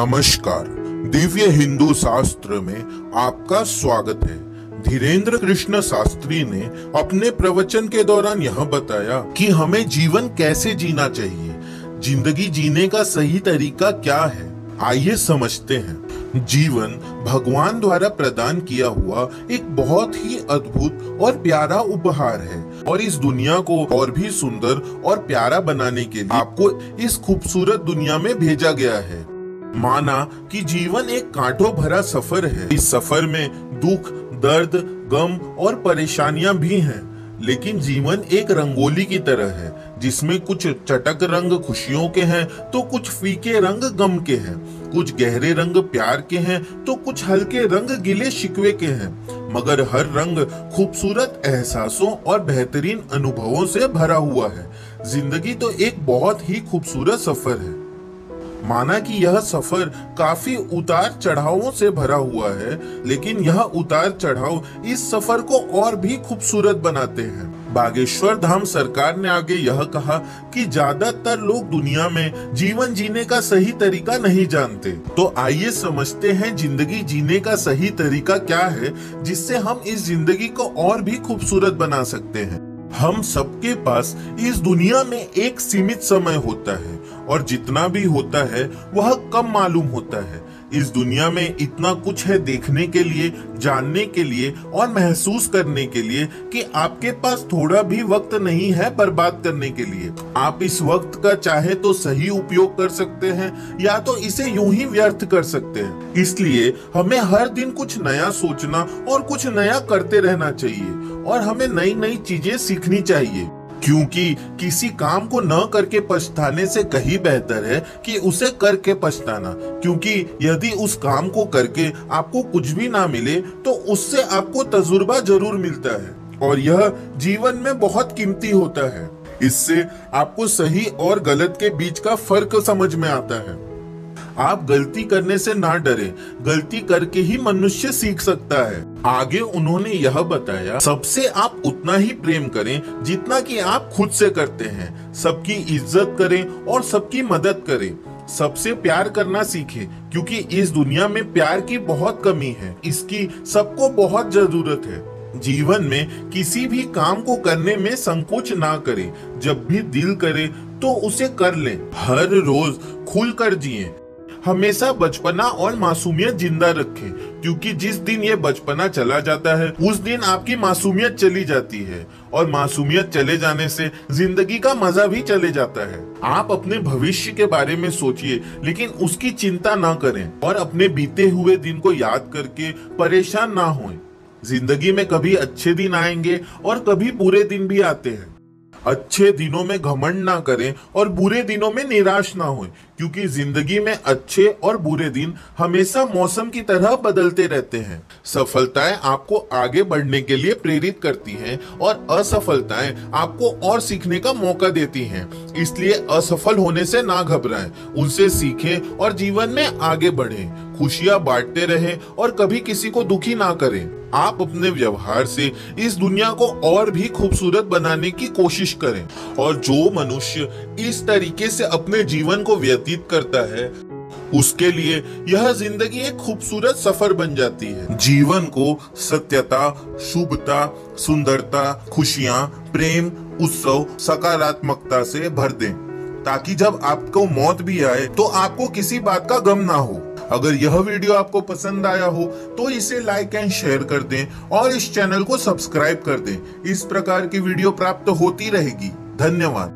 नमस्कार। दिव्य हिंदू शास्त्र में आपका स्वागत है। धीरेन्द्र कृष्ण शास्त्री ने अपने प्रवचन के दौरान यह बताया कि हमें जीवन कैसे जीना चाहिए। ज़िंदगी जीने का सही तरीका क्या है? आइए समझते हैं। जीवन भगवान द्वारा प्रदान किया हुआ एक बहुत ही अद्भुत और प्यारा उपहार है। और इस दुनिया को और भी सुंदर और प्यारा बनाने के लिए आपको इस खूबसूरत दुनिया में भेजा गया है। माना कि जीवन एक कांटों भरा सफ़र है। इस सफ़र में दुख, दर्द, गम और परेशानियाँ भी हैं, लेकिन जीवन एक रंगोली की तरह है, जिसमें कुछ चटक रंग खुशियों के हैं तो कुछ फीके रंग गम के हैं, कुछ गहरे रंग प्यार के हैं तो कुछ हल्के रंग गिले शिकवे के हैं, मगर हर रंग खूबसूरत एहसासों और बेहतरीन अनुभवों से भरा हुआ है। ज़िंदगी तो एक बहुत ही खूबसूरत सफ़र है। माना कि यह सफ़र काफ़ी उतार चढ़ावों से भरा हुआ है, लेकिन यह उतार चढ़ाव इस सफ़र को और भी खूबसूरत बनाते हैं। बागेश्वर धाम सरकार ने आगे यह कहा कि ज़्यादातर लोग दुनिया में जीवन जीने का सही तरीका नहीं जानते। तो आइए समझते हैं ज़िंदगी जीने का सही तरीका क्या है, जिससे हम इस ज़िंदगी को और भी खूबसूरत बना सकते हैं। हम सबके पास इस दुनिया में एक सीमित समय होता है और जितना भी होता है, वह कम मालूम होता है। इस दुनिया में इतना कुछ है देखने के लिए, जानने के लिए और महसूस करने के लिए कि आपके पास थोड़ा भी वक्त नहीं है बर्बाद करने के लिए। आप इस वक्त का चाहे तो सही उपयोग कर सकते हैं या तो इसे यूँ ही व्यर्थ कर सकते हैं। इसलिए हमें हर दिन कुछ नया सोचना और कुछ नया करते रहना चाहिए और हमें नई नई चीज़ें सीखनी चाहिए। क्योंकि किसी काम को न करके पछताने से कहीं बेहतर है कि उसे करके पछताना। क्योंकि यदि उस काम को करके आपको कुछ भी ना मिले तो उससे आपको तजुर्बा ज़रूर मिलता है और यह जीवन में बहुत कीमती होता है। इससे आपको सही और गलत के बीच का फ़र्क समझ में आता है। आप गलती करने से ना डरे, गलती करके ही मनुष्य सीख सकता है। आगे उन्होंने यह बताया, सबसे आप उतना ही प्रेम करें जितना कि आप खुद से करते हैं। सबकी इज़्ज़त करें और सबकी मदद करें। सबसे प्यार करना सीखें, क्योंकि इस दुनिया में प्यार की बहुत कमी है। इसकी सबको बहुत ज़रूरत है। जीवन में किसी भी काम को करने में संकोच ना करें। जब भी दिल करे तो उसे कर लें। हर रोज खुल कर जिए। हमेशा बचपना और मासूमियत ज़िंदा रखें, क्योंकि जिस दिन ये बचपना चला जाता है, उस दिन आपकी मासूमियत चली जाती है। और मासूमियत चले जाने से ज़िंदगी का मज़ा भी चले जाता है। आप अपने भविष्य के बारे में सोचिए, लेकिन उसकी चिंता ना करें और अपने बीते हुए दिन को याद करके परेशान ना हों ज़िंदगी में कभी अच्छे दिन आएँगे और कभी बुरे दिन भी आते हैं। अच्छे दिनों में घमंड ना करें और बुरे दिनों में निराश ना हो क्योंकि ज़िंदगी में अच्छे और बुरे दिन हमेशा मौसम की तरह बदलते रहते हैं। सफलताएँ आपको आगे बढ़ने के लिए प्रेरित करती हैं और असफलताएँ आपको और सीखने का मौका देती हैं। इसलिए असफल होने से ना घबराएँ, उनसे सीखें और जीवन में आगे बढ़ें। खुशियाँ बांटते रहें और कभी किसी को दुखी ना करें। आप अपने व्यवहार से इस दुनिया को और भी खूबसूरत बनाने की कोशिश करें और जो मनुष्य इस तरीके से अपने जीवन को व्यतीत करता है, उसके लिए यह ज़िंदगी एक खूबसूरत सफ़र बन जाती है। जीवन को सत्यता, शुभता, सुंदरता, खुशियाँ, प्रेम, उत्सव, सकारात्मकता से भर दें, ताकि जब आपको मौत भी आए तो आपको किसी बात का गम ना हो। अगर यह वीडियो आपको पसंद आया हो तो इसे लाइक एंड शेयर कर दें और इस चैनल को सब्सक्राइब कर दें। इस प्रकार की वीडियो प्राप्त होती रहेगी। धन्यवाद।